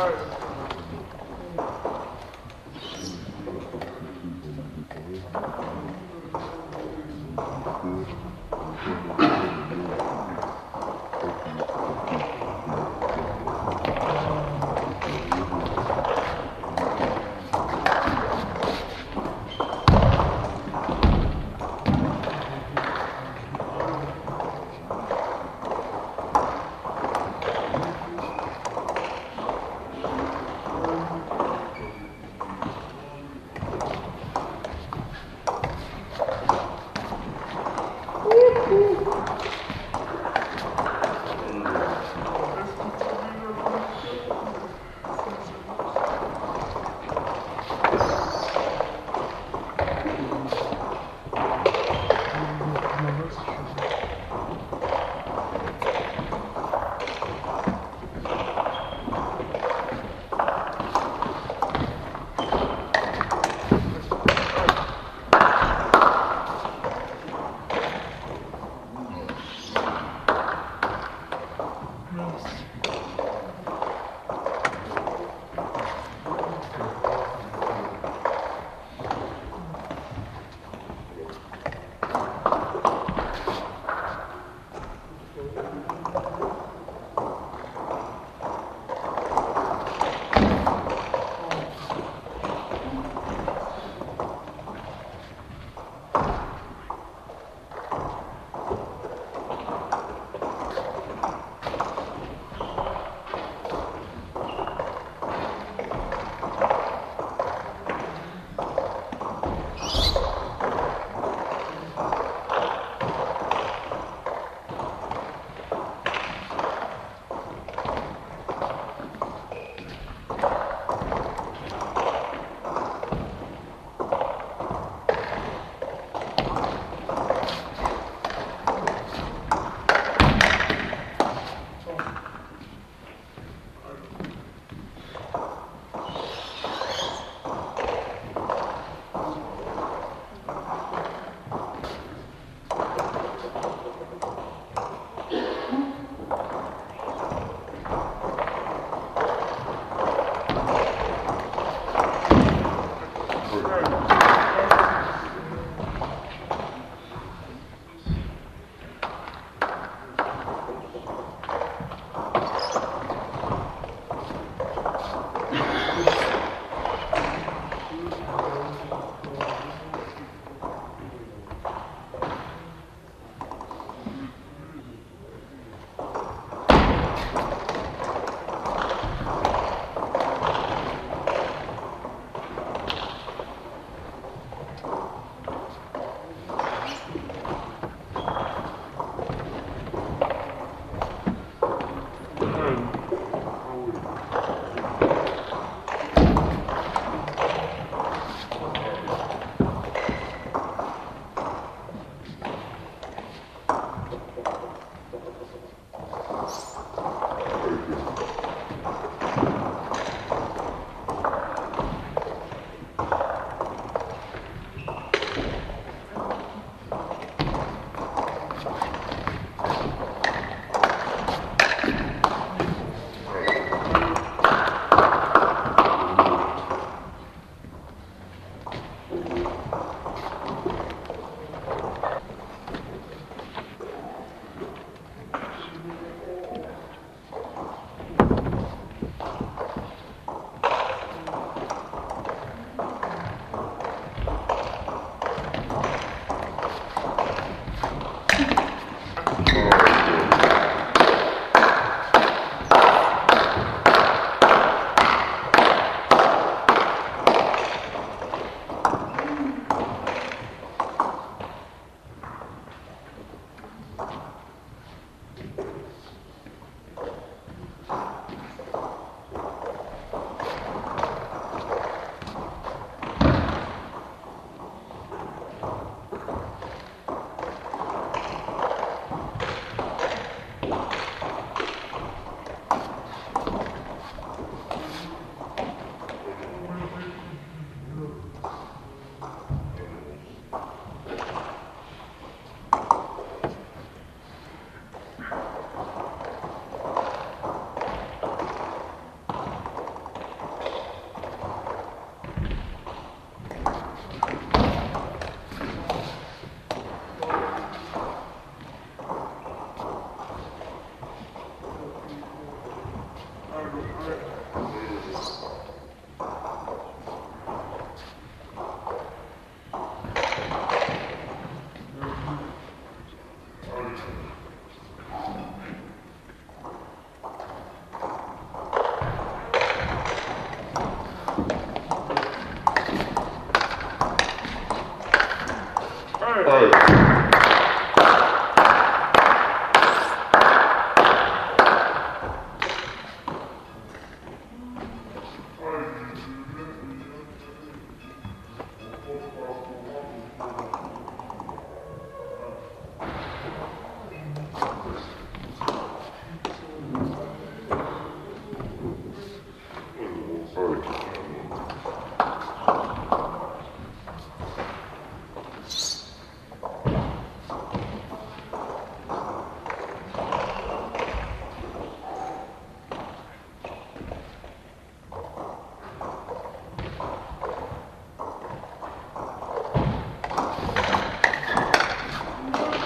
二十。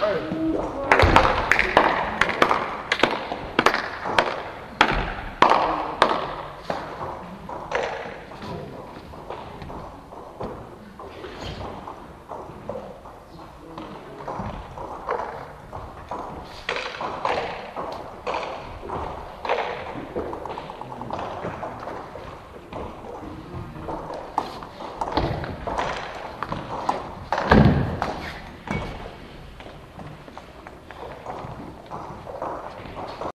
earth.